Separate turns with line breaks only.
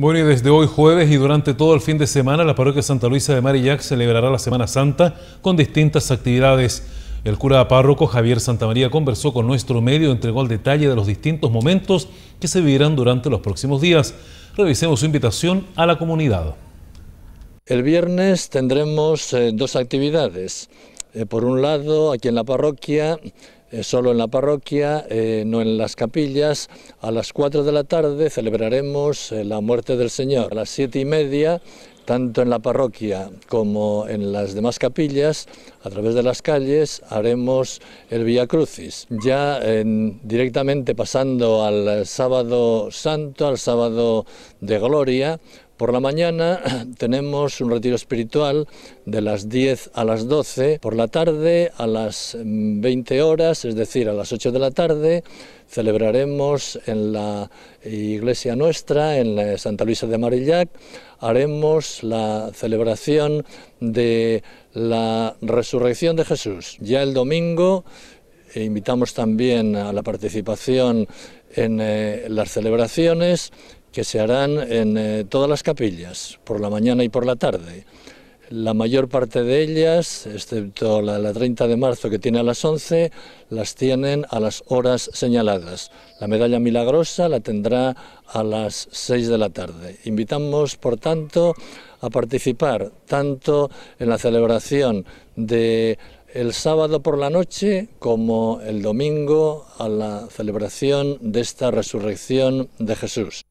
Bueno, y desde hoy jueves y durante todo el fin de semana, la parroquia Santa Luisa de Marillac celebrará la Semana Santa con distintas actividades. El cura párroco Javier Santamaría conversó con nuestro medio y entregó el detalle de los distintos momentos que se vivirán durante los próximos días. Revisemos su invitación a la comunidad.
El viernes tendremos eh, dos actividades. Eh, por un lado, aquí en la parroquia, eh, solo en la parroquia, eh, no en las capillas. A las 4 de la tarde celebraremos eh, la muerte del Señor. A las siete y media, tanto en la parroquia como en las demás capillas, a través de las calles, haremos el Via Crucis. Ya directamente pasando al sábado santo, al sábado de gloria, por la mañana tenemos un retiro espiritual de las 10 a las 12, por la tarde a las 20 mm, horas, es decir, a las 8 de la tarde, celebraremos en la iglesia nuestra, en la Santa Luisa de Marillac, haremos la celebración de la resurrección de Jesús. Ya el domingo e invitamos también a la participación en eh, las celebraciones que se harán en eh, todas las capillas, por la mañana y por la tarde. La mayor parte de ellas, excepto la, la 30 de marzo que tiene a las 11, las tienen a las horas señaladas. La medalla milagrosa la tendrá a las 6 de la tarde. Invitamos, por tanto, a participar tanto en la celebración de el sábado por la noche como el domingo a la celebración de esta resurrección de Jesús.